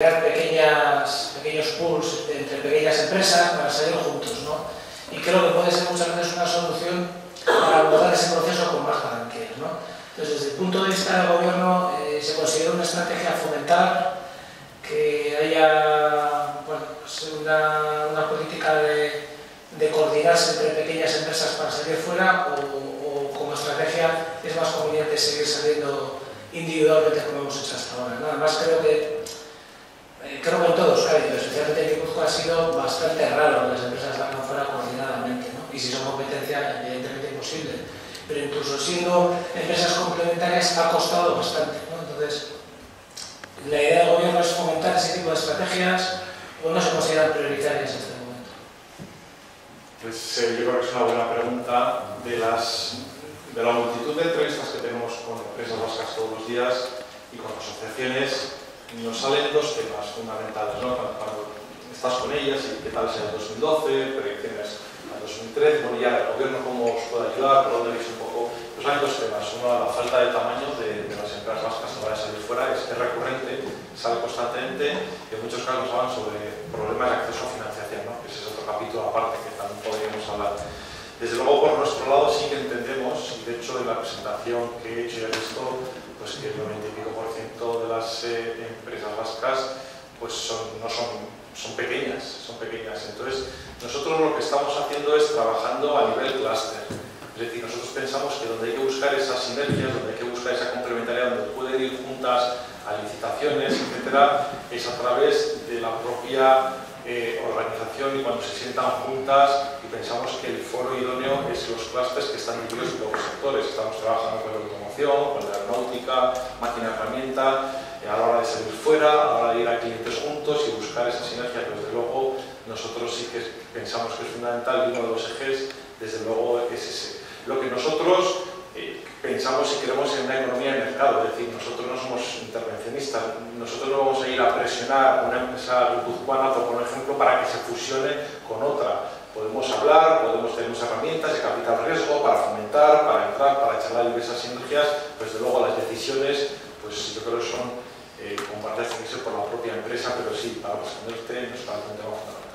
crear pequeñas, pequeños pools entre pequeñas empresas para salir juntos, ¿no? Y creo que puede ser muchas veces una solución para abordar ese proceso con más garantías, ¿no? Entonces, desde el punto de vista del gobierno, eh, se considera una estrategia fomentar que haya bueno, pues una, una, política de, de, coordinarse entre pequeñas empresas para salir fuera o, o como estrategia es más conveniente seguir saliendo individualmente como hemos hecho hasta ahora. Nada más creo que creo que en todos, especialmente en Guipúzcoa ha sido bastante raro que las empresas salgan fuera coordinadamente, ¿no? y si son competencia, evidentemente imposible. Pero incluso siendo empresas complementarias ha costado bastante. ¿no? Entonces, la idea del gobierno es fomentar ese tipo de estrategias o no se consideran prioritarias en este momento. Pues eh, yo creo que es una buena pregunta. De, las, de la multitud de entrevistas que tenemos con empresas vascas todos los días y con asociaciones, nos salen dos temas fundamentales, ¿no? Cuando, estás con ellas y qué tal sea el 2012, proyecciones al 2013, bueno, ya el gobierno cómo os puede ayudar, por dónde veis un poco. Pues hay dos temas. Uno, la falta de tamaño de, las empresas vascas a la de salir fuera, es, es, recurrente, sale constantemente y en muchos casos hablan sobre problemas de acceso a financiación, ¿no? que ese es otro capítulo aparte que también podríamos hablar. Desde luego, por nuestro lado, sí que entendemos, y de hecho, en la presentación que he hecho y he visto, pues que el 90 eh, empresas vascas pues son, no son, son pequeñas, son pequeñas. Entonces, nosotros lo que estamos haciendo es trabajando a nivel clúster. Es decir, nosotros pensamos que donde hay que buscar esas sinergias, donde hay que buscar esa complementariedad, donde pueden ir juntas a licitaciones, etcétera, es a través de la propia eh, organización y cuando se sientan juntas y pensamos que el foro idóneo es los clústeres que están divididos en los sectores. Estamos trabajando con la con la aeronáutica, máquina herramienta, eh, a la hora de salir fuera, a la hora de ir a clientes juntos y buscar esa sinergia, pero desde luego nosotros sí que pensamos que es fundamental y uno de los ejes, desde luego, es ese. Lo que nosotros eh, pensamos y queremos en una economía de mercado, es decir, nosotros no somos intervencionistas, nosotros no vamos a ir a presionar una empresa guipuzcoana, por ejemplo, para que se fusione con otra. Podemos tener herramientas de capital riesgo para fomentar, para entrar, para echar diversas sinergias, pues desde luego las decisiones, pues yo creo que son eh, compartidas por la propia empresa, pero sí, para responderte, nos parece un tema fundamental.